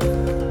Bye.